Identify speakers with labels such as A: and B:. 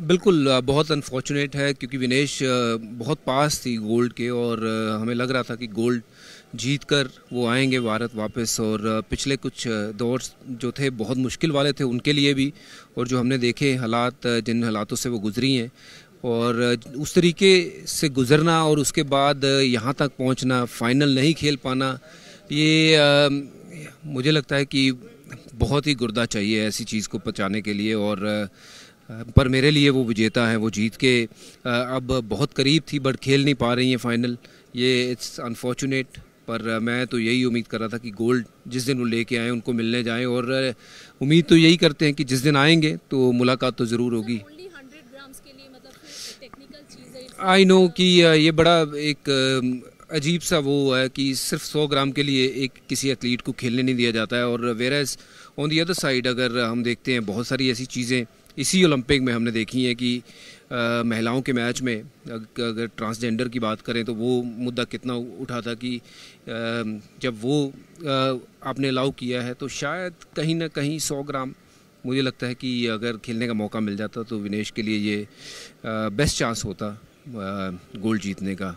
A: बिल्कुल बहुत अनफॉर्चुनेट है क्योंकि विनेश बहुत पास थी गोल्ड के और हमें लग रहा था कि गोल्ड जीत कर वो आएँगे भारत वापस और पिछले कुछ दौर जो थे बहुत मुश्किल वाले थे उनके लिए भी और जो हमने देखे हालात जिन हालातों से वो गुजरी हैं और उस तरीके से गुजरना और उसके बाद यहाँ तक पहुँचना फाइनल नहीं खेल पाना, ये मुझे लगता है कि बहुत ही गुर्दा चाहिए ऐसी चीज़ को पचाने के लिए और पर मेरे लिए वो विजेता है वो जीत के अब बहुत करीब थी बट खेल नहीं पा रही हैं फाइनल। ये इट्स अनफॉर्चुनेट पर मैं तो यही उम्मीद कर रहा था कि गोल्ड जिस दिन वो लेके आए उनको मिलने जाएँ और उम्मीद तो यही करते हैं कि जिस दिन आएँगे तो मुलाकात तो ज़रूर होगी।
B: ओनली 100 ग्राम्स के लिए मतलब फिर टेक्निकल चीज़
A: आई नो कि अ, ये बड़ा एक अजीब सा वो है कि सिर्फ़ 100 ग्राम के लिए एक किसी एथलीट को खेलने नहीं दिया जाता है और whereas on the other side अगर हम देखते हैं बहुत सारी ऐसी चीज़ें इसी ओलंपिक में हमने देखी हैं कि अ, महिलाओं के मैच में अगर ट्रांसजेंडर की बात करें तो वो मुद्दा कितना उठा था कि अ, जब वो अ, आपने अलाउ किया है तो शायद कहीं ना कहीं 100 ग्राम मुझे लगता है कि अगर खेलने का मौका मिल जाता तो विनेश के लिए ये बेस्ट चांस होता गोल्ड जीतने का।